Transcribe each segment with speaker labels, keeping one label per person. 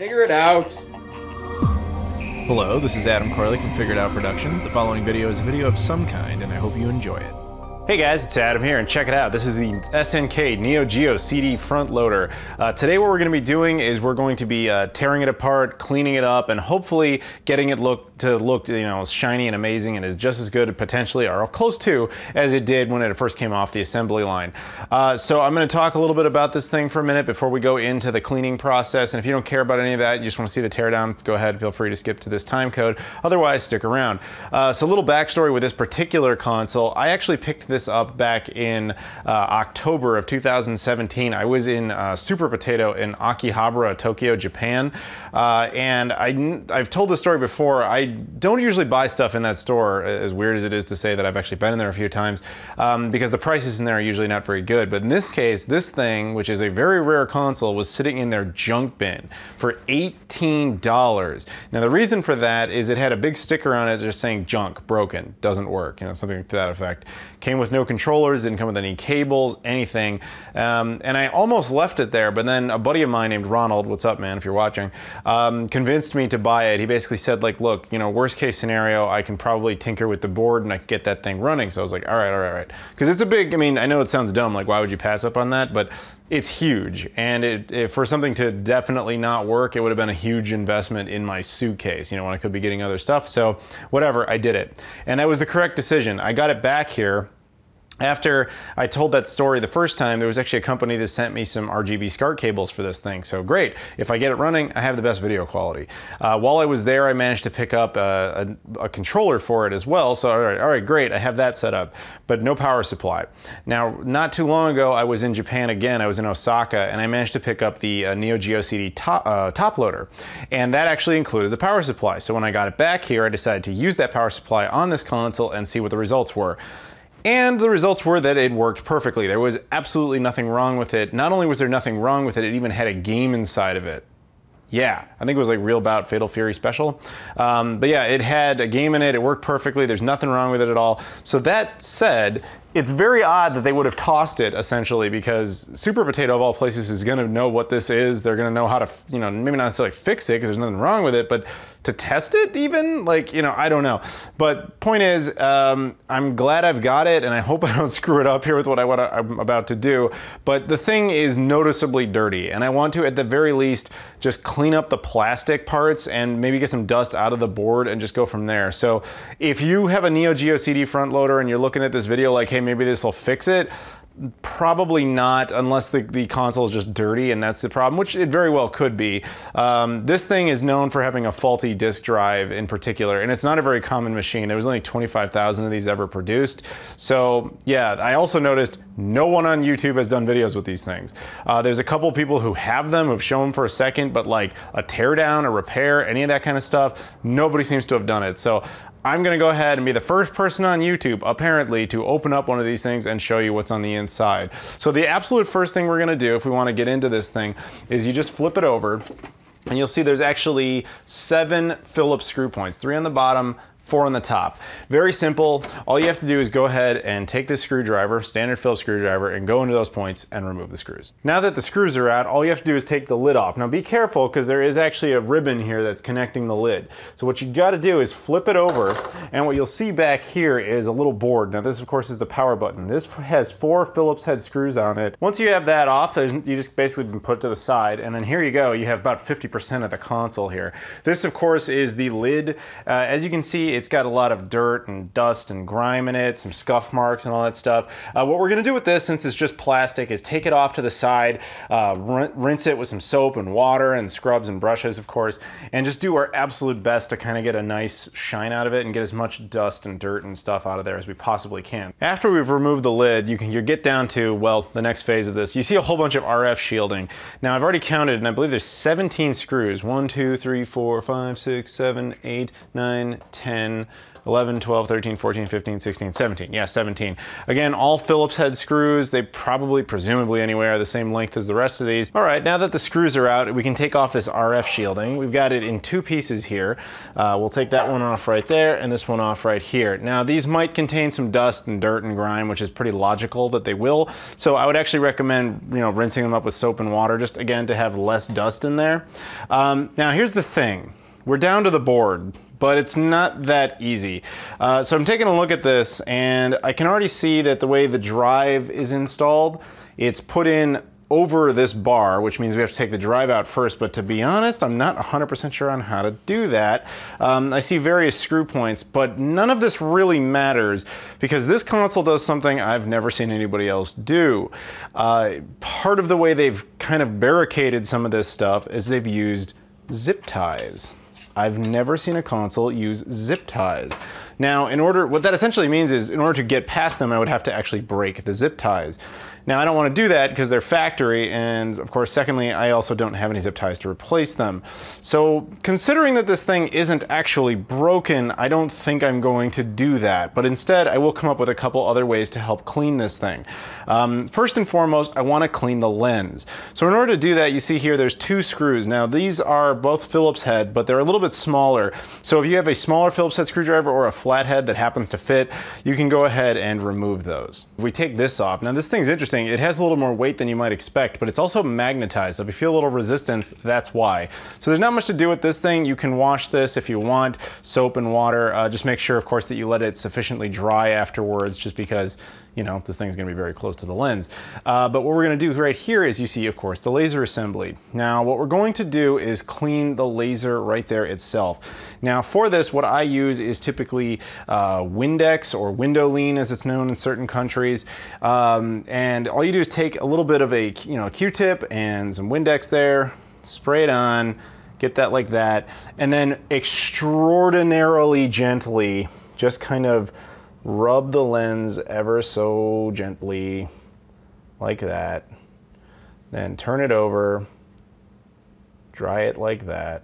Speaker 1: Figure it out.
Speaker 2: Hello, this is Adam Koralik from Figure It Out Productions. The following video is a video of some kind, and I hope you enjoy it.
Speaker 3: Hey guys, it's Adam here, and check it out. This is the SNK Neo Geo CD front loader. Uh, today what we're going to be doing is we're going to be uh, tearing it apart, cleaning it up, and hopefully getting it look to look you know shiny and amazing and is just as good potentially or close to as it did when it first came off the assembly line. Uh, so I'm going to talk a little bit about this thing for a minute before we go into the cleaning process. And if you don't care about any of that, you just want to see the teardown, go ahead, feel free to skip to this time code. Otherwise, stick around. Uh, so a little backstory with this particular console. I actually picked this up back in uh, October of 2017. I was in uh, Super Potato in Akihabara, Tokyo, Japan. Uh, and I, I've told this story before. I don't usually buy stuff in that store, as weird as it is to say that I've actually been in there a few times, um, because the prices in there are usually not very good. But in this case, this thing, which is a very rare console, was sitting in their junk bin for $18. Now, the reason for that is it had a big sticker on it just saying junk, broken, doesn't work, you know, something to that effect. Came with no controllers, didn't come with any cables, anything. Um, and I almost left it there, but then a buddy of mine named Ronald, what's up, man, if you're watching, um, convinced me to buy it. He basically said, like, look, you know, worst case scenario, I can probably tinker with the board and I can get that thing running. So I was like, all right, all right, all right. Because it's a big, I mean, I know it sounds dumb, like, why would you pass up on that? But it's huge. And it, it, for something to definitely not work, it would have been a huge investment in my suitcase, you know, when I could be getting other stuff. So whatever, I did it. And that was the correct decision. I got it back here after I told that story the first time, there was actually a company that sent me some RGB SCART cables for this thing. So great. If I get it running, I have the best video quality. Uh, while I was there, I managed to pick up a, a, a, controller for it as well. So all right, all right, great. I have that set up, but no power supply. Now, not too long ago, I was in Japan again. I was in Osaka, and I managed to pick up the uh, Neo Geo CD top, uh, top loader, and that actually included the power supply. So when I got it back here, I decided to use that power supply on this console and see what the results were. And the results were that it worked perfectly. There was absolutely nothing wrong with it. Not only was there nothing wrong with it, it even had a game inside of it. Yeah, I think it was like Real Bout Fatal Fury Special. Um, but yeah, it had a game in it. It worked perfectly. There's nothing wrong with it at all. So that said, it's very odd that they would have tossed it essentially because Super Potato of all places is going to know what this is. They're going to know how to, you know, maybe not necessarily fix it because there's nothing wrong with it, but to test it even, like, you know, I don't know. But point is, um, I'm glad I've got it and I hope I don't screw it up here with what, I, what I'm about to do. But the thing is noticeably dirty and I want to, at the very least, just clean up the plastic parts and maybe get some dust out of the board and just go from there. So if you have a Neo Geo CD front loader and you're looking at this video like, hey, maybe this will fix it. Probably not, unless the, the console is just dirty and that's the problem, which it very well could be. Um, this thing is known for having a faulty disk drive in particular, and it's not a very common machine. There was only 25,000 of these ever produced. So yeah, I also noticed no one on YouTube has done videos with these things. Uh, there's a couple people who have them, who've shown them for a second, but like a teardown, a repair, any of that kind of stuff, nobody seems to have done it. So I'm gonna go ahead and be the first person on YouTube, apparently, to open up one of these things and show you what's on the inside. So the absolute first thing we're gonna do if we wanna get into this thing is you just flip it over and you'll see there's actually seven Phillips screw points, three on the bottom, four on the top. Very simple. All you have to do is go ahead and take this screwdriver, standard Phillips screwdriver, and go into those points and remove the screws. Now that the screws are out, all you have to do is take the lid off. Now be careful because there is actually a ribbon here that's connecting the lid. So what you gotta do is flip it over and what you'll see back here is a little board. Now this of course is the power button. This has four Phillips head screws on it. Once you have that off, you just basically put it to the side and then here you go. You have about 50% of the console here. This of course is the lid. Uh, as you can see, it's got a lot of dirt and dust and grime in it, some scuff marks and all that stuff. Uh, what we're gonna do with this, since it's just plastic, is take it off to the side, uh, rinse it with some soap and water and scrubs and brushes, of course, and just do our absolute best to kind of get a nice shine out of it and get as much dust and dirt and stuff out of there as we possibly can. After we've removed the lid, you can you get down to, well, the next phase of this. You see a whole bunch of RF shielding. Now I've already counted and I believe there's 17 screws. One, two, three, four, five, six, seven, eight, nine, 10, 11, 12, 13, 14, 15, 16, 17. Yeah, 17. Again, all Phillips head screws. They probably, presumably anyway, are the same length as the rest of these. All right, now that the screws are out, we can take off this RF shielding. We've got it in two pieces here. Uh, we'll take that one off right there and this one off right here. Now, these might contain some dust and dirt and grime, which is pretty logical that they will. So I would actually recommend, you know, rinsing them up with soap and water, just again, to have less dust in there. Um, now, here's the thing. We're down to the board but it's not that easy. Uh, so I'm taking a look at this and I can already see that the way the drive is installed, it's put in over this bar, which means we have to take the drive out first. But to be honest, I'm not 100% sure on how to do that. Um, I see various screw points, but none of this really matters because this console does something I've never seen anybody else do. Uh, part of the way they've kind of barricaded some of this stuff is they've used zip ties. I've never seen a console use zip ties. Now, in order, what that essentially means is in order to get past them, I would have to actually break the zip ties. Now, I don't want to do that because they're factory, and of course, secondly, I also don't have any zip ties to replace them. So, considering that this thing isn't actually broken, I don't think I'm going to do that, but instead, I will come up with a couple other ways to help clean this thing. Um, first and foremost, I want to clean the lens. So, in order to do that, you see here there's two screws. Now, these are both Phillips head, but they're a little bit smaller. So, if you have a smaller Phillips head screwdriver or a flathead that happens to fit, you can go ahead and remove those. If we take this off, now this thing's interesting. It has a little more weight than you might expect, but it's also magnetized. So if you feel a little resistance, that's why. So there's not much to do with this thing. You can wash this if you want, soap and water. Uh, just make sure, of course, that you let it sufficiently dry afterwards, just because you know, this thing's gonna be very close to the lens. Uh, but what we're gonna do right here is you see, of course, the laser assembly. Now, what we're going to do is clean the laser right there itself. Now, for this, what I use is typically uh, Windex or Windolene, as it's known in certain countries. Um, and all you do is take a little bit of a, you know, Q-tip and some Windex there, spray it on, get that like that, and then extraordinarily gently, just kind of rub the lens ever so gently like that. Then turn it over, dry it like that.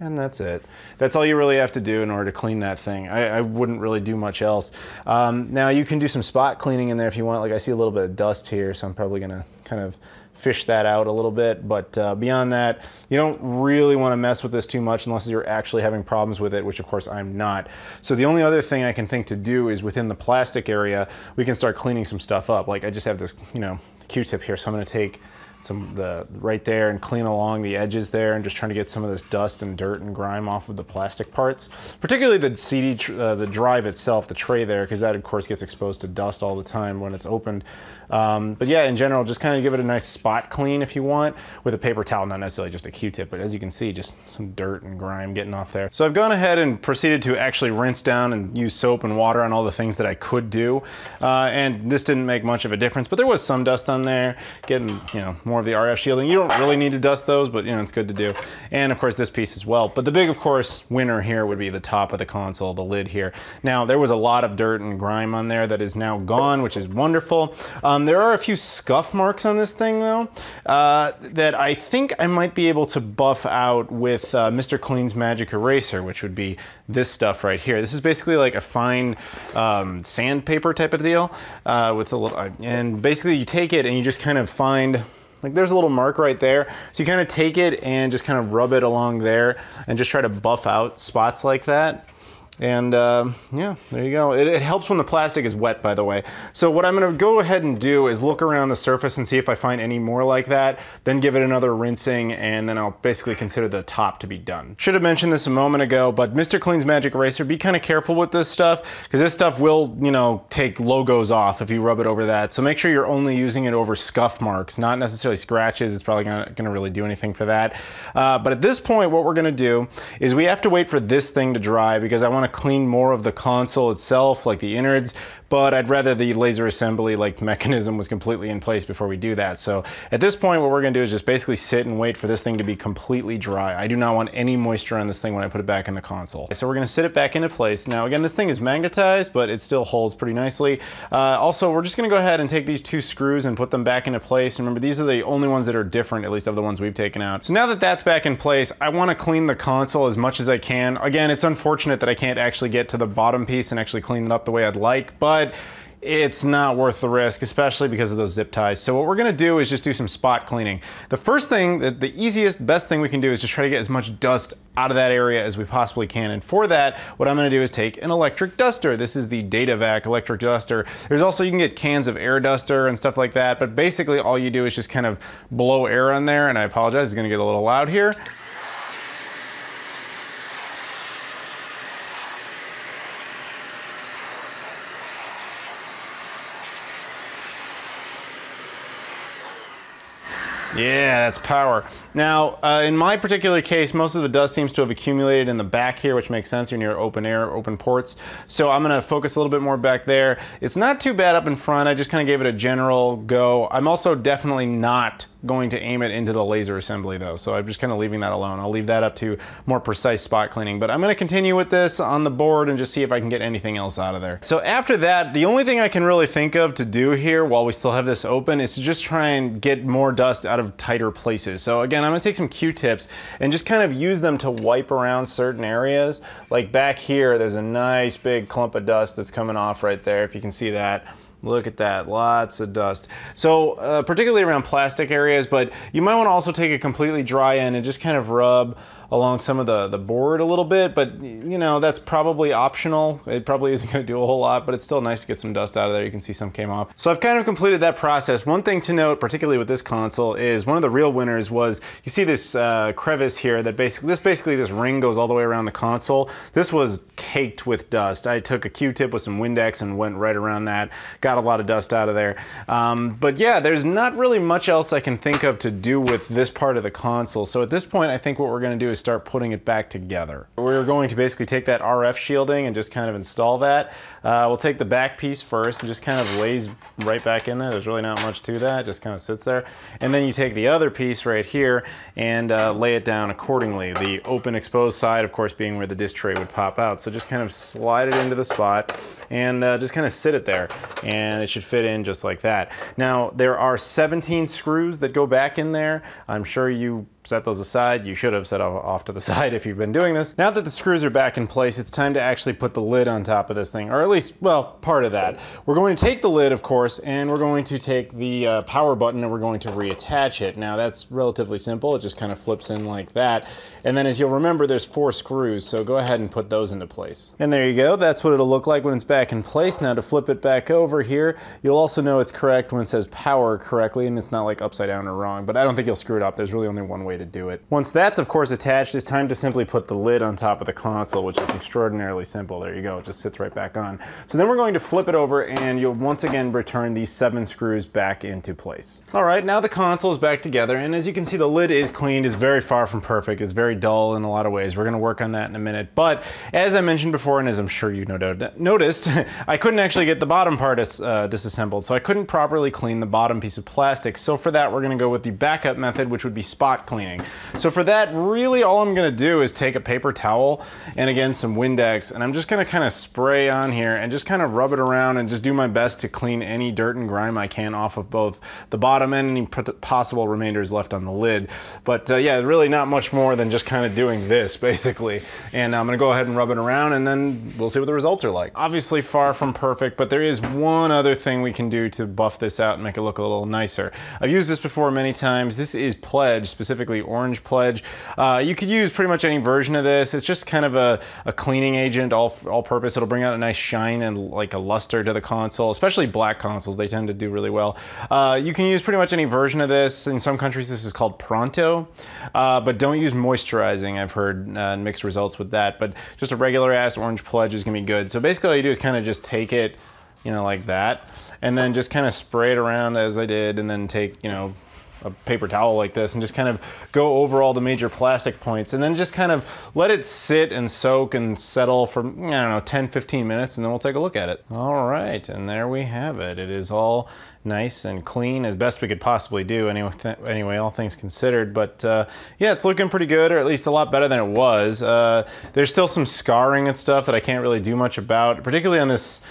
Speaker 3: And that's it. That's all you really have to do in order to clean that thing. I, I wouldn't really do much else. Um, now you can do some spot cleaning in there if you want. Like I see a little bit of dust here, so I'm probably gonna kind of fish that out a little bit. But uh, beyond that, you don't really want to mess with this too much unless you're actually having problems with it, which of course I'm not. So the only other thing I can think to do is within the plastic area, we can start cleaning some stuff up. Like I just have this, you know, Q-tip here, so I'm going to take some the right there and clean along the edges there and just trying to get some of this dust and dirt and grime off of the plastic parts particularly the CD uh, the drive itself the tray there because that of course gets exposed to dust all the time when it's opened um, but yeah, in general, just kind of give it a nice spot clean if you want with a paper towel, not necessarily just a Q-tip, but as you can see, just some dirt and grime getting off there. So I've gone ahead and proceeded to actually rinse down and use soap and water on all the things that I could do. Uh, and this didn't make much of a difference, but there was some dust on there, getting, you know, more of the RF shielding. You don't really need to dust those, but you know, it's good to do. And of course this piece as well. But the big, of course, winner here would be the top of the console, the lid here. Now, there was a lot of dirt and grime on there that is now gone, which is wonderful. Um, there are a few scuff marks on this thing though uh, that I think I might be able to buff out with uh, Mr. Clean's Magic Eraser, which would be this stuff right here. This is basically like a fine um, sandpaper type of deal uh, with a little, uh, and basically you take it and you just kind of find like there's a little mark right there. So you kind of take it and just kind of rub it along there and just try to buff out spots like that. And uh, yeah, there you go. It, it, helps when the plastic is wet, by the way. So what I'm gonna go ahead and do is look around the surface and see if I find any more like that, then give it another rinsing, and then I'll basically consider the top to be done. Should have mentioned this a moment ago, but Mr. Clean's Magic Eraser, be kind of careful with this stuff, because this stuff will, you know, take logos off if you rub it over that. So make sure you're only using it over scuff marks, not necessarily scratches. It's probably not gonna really do anything for that. Uh, but at this point, what we're gonna do is we have to wait for this thing to dry because I wanna clean more of the console itself, like the innards, but I'd rather the laser assembly like mechanism was completely in place before we do that. So at this point, what we're gonna do is just basically sit and wait for this thing to be completely dry. I do not want any moisture on this thing when I put it back in the console. So we're gonna sit it back into place. Now again, this thing is magnetized, but it still holds pretty nicely. Uh, also, we're just gonna go ahead and take these two screws and put them back into place. Remember, these are the only ones that are different, at least of the ones we've taken out. So now that that's back in place, I wanna clean the console as much as I can. Again, it's unfortunate that I can't actually get to the bottom piece and actually clean it up the way I'd like, but it's not worth the risk, especially because of those zip ties. So what we're gonna do is just do some spot cleaning. The first thing, the, the easiest, best thing we can do is just try to get as much dust out of that area as we possibly can. And for that, what I'm gonna do is take an electric duster. This is the Datavac electric duster. There's also, you can get cans of air duster and stuff like that, but basically all you do is just kind of blow air on there, and I apologize, it's gonna get a little loud here. Yeah, that's power. Now, uh, in my particular case, most of the dust seems to have accumulated in the back here, which makes sense. You're near open air, open ports. So I'm gonna focus a little bit more back there. It's not too bad up in front. I just kind of gave it a general go. I'm also definitely not going to aim it into the laser assembly though. So I'm just kind of leaving that alone. I'll leave that up to more precise spot cleaning, but I'm gonna continue with this on the board and just see if I can get anything else out of there. So after that, the only thing I can really think of to do here while we still have this open is to just try and get more dust out of tighter places. So again, I'm gonna take some Q-tips and just kind of use them to wipe around certain areas. Like back here, there's a nice big clump of dust that's coming off right there, if you can see that. Look at that, lots of dust. So uh, particularly around plastic areas, but you might wanna also take a completely dry end and just kind of rub along some of the, the board a little bit, but you know, that's probably optional. It probably isn't gonna do a whole lot, but it's still nice to get some dust out of there. You can see some came off. So I've kind of completed that process. One thing to note, particularly with this console, is one of the real winners was, you see this uh, crevice here that basically, this basically, this ring goes all the way around the console. This was caked with dust. I took a Q-tip with some Windex and went right around that, got a lot of dust out of there. Um, but yeah, there's not really much else I can think of to do with this part of the console. So at this point, I think what we're gonna do is start putting it back together. We're going to basically take that RF shielding and just kind of install that. Uh, we'll take the back piece first and just kind of lays right back in there. There's really not much to that, just kind of sits there. And then you take the other piece right here and uh, lay it down accordingly. The open exposed side, of course, being where the disc tray would pop out. So just kind of slide it into the spot and uh, just kind of sit it there and it should fit in just like that. Now, there are 17 screws that go back in there. I'm sure you set those aside. You should have set off to the side if you've been doing this. Now that the screws are back in place, it's time to actually put the lid on top of this thing, or at least, well, part of that. We're going to take the lid, of course, and we're going to take the uh, power button and we're going to reattach it. Now that's relatively simple. It just kind of flips in like that. And then as you'll remember, there's four screws, so go ahead and put those into place. And there you go. That's what it'll look like when it's back in place. Now to flip it back over here, you'll also know it's correct when it says power correctly and it's not like upside down or wrong, but I don't think you'll screw it up. There's really only one way to do it. Once that's of course attached, it's time to simply put the lid on top of the console, which is extraordinarily simple. There you go, it just sits right back on. So then we're going to flip it over and you'll once again return these seven screws back into place. All right, now the console is back together and as you can see, the lid is cleaned, it's very far from perfect, it's very dull in a lot of ways. We're gonna work on that in a minute. But as I mentioned before, and as I'm sure you no doubt noticed, I couldn't actually get the bottom part uh, disassembled, so I couldn't properly clean the bottom piece of plastic. So for that, we're gonna go with the backup method, which would be spot cleaning. So for that, really all I'm gonna do is take a paper towel and again, some Windex, and I'm just gonna kind of spray on here and just kind of rub it around and just do my best to clean any dirt and grime I can off of both the bottom and any possible remainders left on the lid. But uh, yeah, really not much more than just kind of doing this basically. And I'm gonna go ahead and rub it around and then we'll see what the results are like. Obviously far from perfect, but there is one other thing we can do to buff this out and make it look a little nicer. I've used this before many times. This is Pledge, specifically Orange Pledge. Uh, you could use pretty much any version of this. It's just kind of a, a cleaning agent, all, all purpose. It'll bring out a nice shine and like a luster to the console, especially black consoles. They tend to do really well. Uh, you can use pretty much any version of this. In some countries, this is called Pronto, uh, but don't use moisturizing. I've heard uh, mixed results with that, but just a regular ass orange pledge is gonna be good. So basically all you do is kind of just take it, you know, like that, and then just kind of spray it around as I did, and then take, you know, a paper towel like this and just kind of go over all the major plastic points and then just kind of let it sit and soak and settle for, I don't know, 10, 15 minutes and then we'll take a look at it. All right, and there we have it. It is all nice and clean as best we could possibly do anyway, anyway all things considered. But uh, yeah, it's looking pretty good, or at least a lot better than it was. Uh, there's still some scarring and stuff that I can't really do much about, particularly on this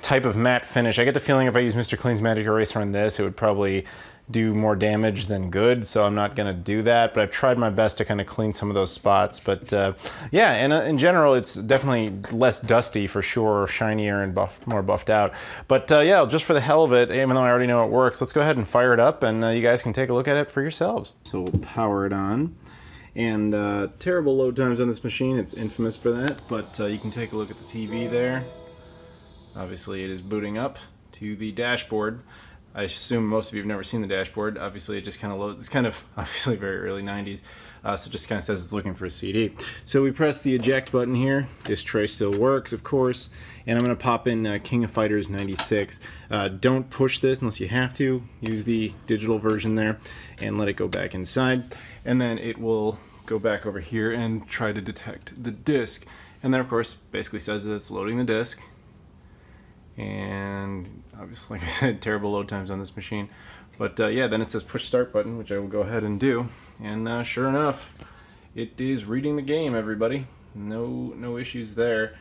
Speaker 3: type of matte finish. I get the feeling if I use Mr. Clean's Magic Eraser on this, it would probably do more damage than good, so I'm not gonna do that, but I've tried my best to kind of clean some of those spots. But uh, yeah, and uh, in general, it's definitely less dusty for sure, shinier and buff, more buffed out. But uh, yeah, just for the hell of it, even though I already know it works, let's go ahead and fire it up and uh, you guys can take a look at it for yourselves. So we'll power it on. And uh, terrible load times on this machine, it's infamous for that, but uh, you can take a look at the TV there. Obviously it is booting up to the dashboard. I assume most of you have never seen the dashboard. Obviously, it just kind of loads. It's kind of obviously very early 90s, uh, so it just kind of says it's looking for a CD. So we press the eject button here. This tray still works, of course, and I'm going to pop in uh, King of Fighters 96. Uh, don't push this unless you have to. Use the digital version there and let it go back inside, and then it will go back over here and try to detect the disc. And then, of course, basically says that it's loading the disc and obviously like I said terrible load times on this machine but uh, yeah then it says push start button which I will go ahead and do and uh, sure enough it is reading the game everybody no no issues there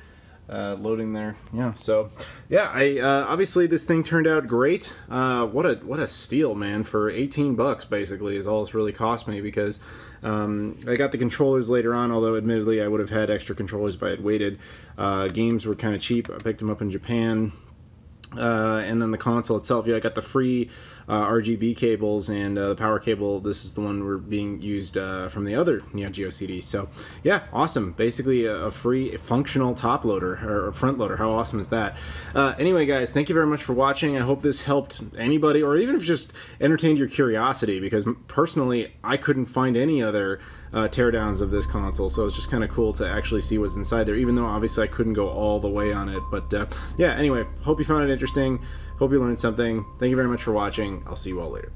Speaker 3: uh, loading there yeah so yeah I uh, obviously this thing turned out great uh, what a what a steal man for 18 bucks basically is all it's really cost me because um, I got the controllers later on, although admittedly I would have had extra controllers if I had waited. Uh, games were kind of cheap. I picked them up in Japan. Uh, and then the console itself, yeah, I got the free uh, RGB cables and uh, the power cable. This is the one we're being used uh, from the other Neo Geo CD. So yeah, awesome. Basically a, a free functional top loader or front loader. How awesome is that? Uh, anyway, guys, thank you very much for watching. I hope this helped anybody or even if just entertained your curiosity because personally I couldn't find any other uh, teardowns of this console, so it's just kind of cool to actually see what's inside there, even though obviously I couldn't go all the way on it. But uh, yeah, anyway, hope you found it interesting. Hope you learned something. Thank you very much for watching. I'll see you all later.